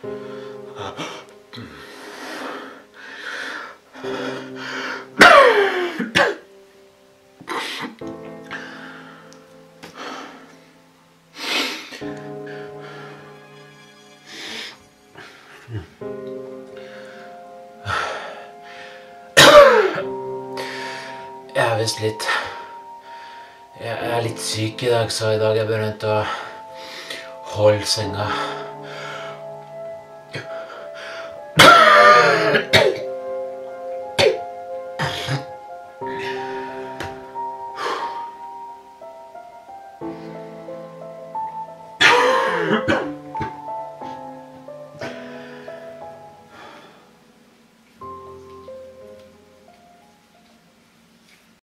Jeg er visst litt Jeg er litt syk i dag, så i dag er jeg til å holde senga. Boom!